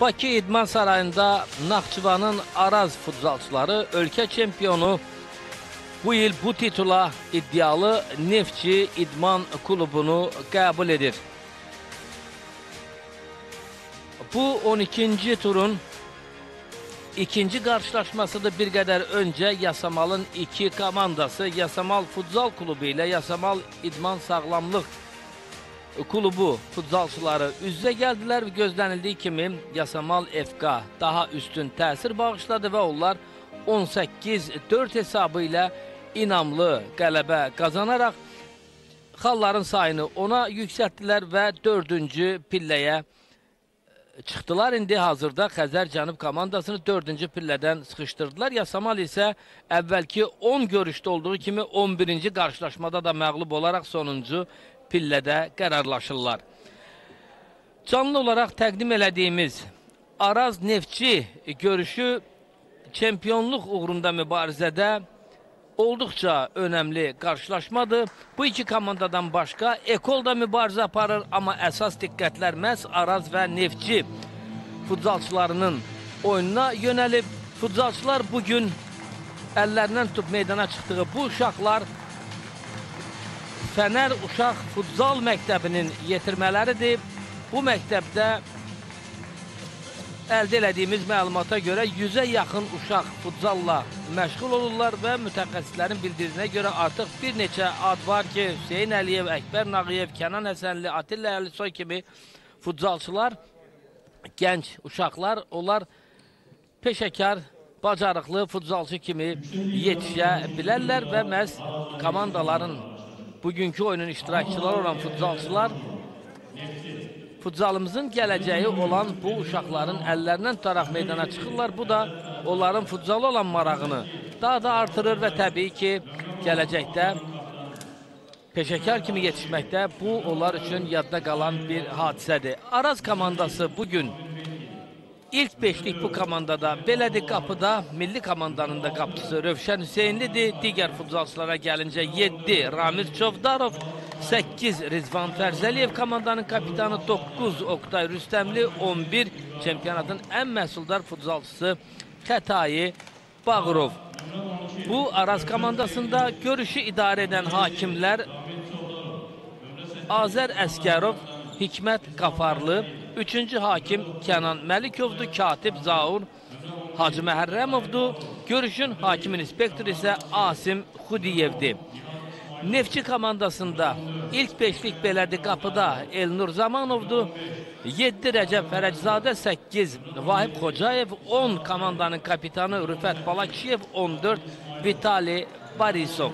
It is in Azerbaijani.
Bakı İdman Sarayında Naxçıvanın Araz futzalçıları ölkə çempionu bu il bu titula iddialı Neftçi İdman Klubunu qəbul edir. Bu 12-ci turun ikinci qarşılaşmasıdır. Bir qədər öncə Yasamalın iki komandası Yasamal Futsal Klubu ilə Yasamal İdman Sağlamlıq futzalçıları üz-üzə gəldilər və gözlənildiyi kimi Yasamal FK daha üstün təsir bağışladı və onlar 18-4 hesabı ilə inamlı qələbə qazanaraq xalların sayını ona yüksəltdilər və dördüncü pilləyə çıxdılar. İndi hazırda Xəzər Cənub komandasını dördüncü pillədən sıxışdırdılar. Yasamal isə əvvəlki 10 görüşdə olduğu kimi 11-ci qarşılaşmada da məğlub olaraq sonuncu pillədə qərarlaşırlar. Canlı olaraq təqdim elədiyimiz Araz Neftçi görüşü çempionluq uğrunda mübarizədə olduqca önəmli qarşılaşmadır. Bu iki komandadan başqa Ekol da mübarizə aparır, amma əsas diqqətlər məhz Araz və Neftçi futzalçılarının oyununa yönəlib. Futzalçılar bugün əllərindən tutub meydana çıxdığı bu uşaqlar Fənər Uşaq Futsal Məktəbinin yetirmələridir. Bu məktəbdə əldə elədiyimiz məlumata görə 100-ə yaxın uşaq futsalla məşğul olurlar və mütəxəssislərin bildirinə görə artıq bir neçə ad var ki, Hüseyin Əliyev, Əkbər Nağıyev, Kənan Həsənli, Atilla Əlisoy kimi futsalçılar, gənc uşaqlar, onlar peşəkar, bacarıqlı futsalçı kimi yetişə bilərlər və məhz komandaların bugünkü oyunun iştirakçıları olan futsalçılar futzalımızın gələcəyi olan bu uşaqların əllərindən tutaraq meydana çıxırlar. Bu da onların futzalı olan marağını daha da artırır və təbii ki, gələcəkdə peşəkar kimi yetişməkdə bu onlar üçün yadda qalan bir hadisədir. Araz komandası bugün İlk beşlik bu komandada belədir qapıda milli komandanın da qapıçısı Rövşən Hüseynlidir. Digər futbolçulara gəlincə 7 Ramir Çovdarov, 8 Rizvan Fərzəliyev komandanın kapitanı 9 Oktay Rüstəmli, 11 çempionatın ən məhsuldar futbolçusu Xətayi Bağırov. Bu Araz komandasında görüşü idarə edən hakimlər Azər Əskərov, Hikmət Qafarlı, Üçüncü hakim Kənan Məlikovdur, katib Zaur Hacı Məhərrəmovdur. Görüşün hakimin inspektoru isə Asim Xudiyevdir. Neftçi komandasında ilk beşlik belədir qapıda Elnur Zamanovdur. 7 Rəcəb Fərəczadə, 8 Vahib Xocayev, 10 komandanın kapitanı Rüfət Balakişiyev, 14 Vitali Barisov.